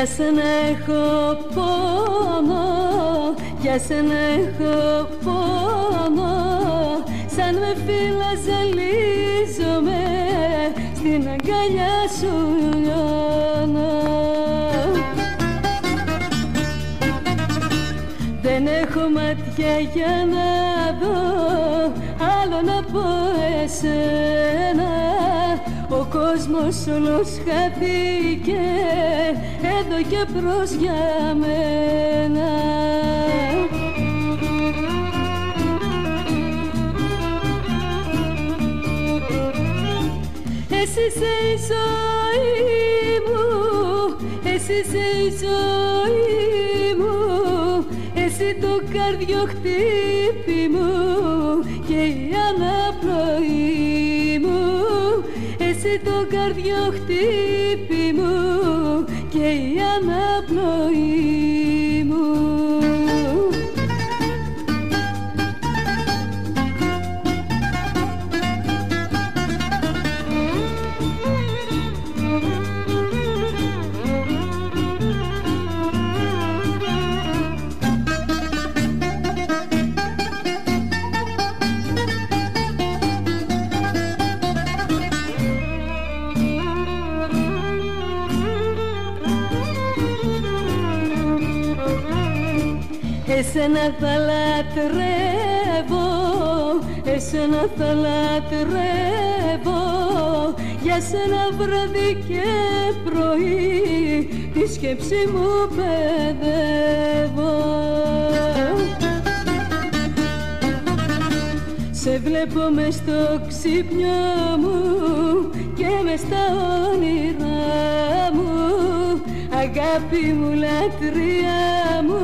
Για σένα έχω πόνο, για σένα έχω πόνο. Σαν με φύλλα ζαλίζομαι, στην αγκαλιά σου λιώνω. Δεν έχω μάτια για να δω, άλλο να πω εσένα ο κόσμος όλος χάθηκε εδώ και προς για μένα. Εσύ είσαι η ζωή μου, εσύ είσαι η ζωή μου Εσύ το καρδιοχτύπη μου Εσύ το καρδιοχτύπη μου και η αναπνοή Εσένα θα λατρεύω, εσένα θα λατρεύω. Για σένα βράδυ και πρωί τη σκέψη μου παιδεύω. Σε βλέπω μες στο ξύπνιο μου και μες στα όνειρά μου. Αγάπη μου, λατρεία μου,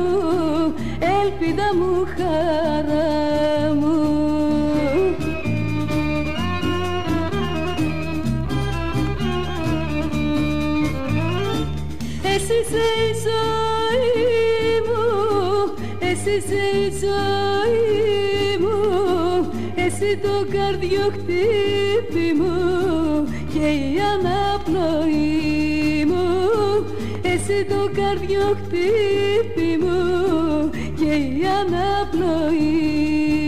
ελπίδα μου, χαρά μου Εσύ είσαι η ζωή μου, εσύ είσαι η ζωή μου Εσύ το καρδιοχτύπη μου και η αναπνοή μου Εσύ το καρδιοχτύπη μου και η αναπνοή.